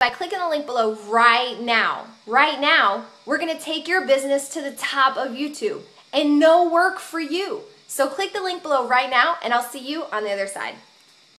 by clicking the link below right now. Right now, we're gonna take your business to the top of YouTube and no work for you. So click the link below right now and I'll see you on the other side.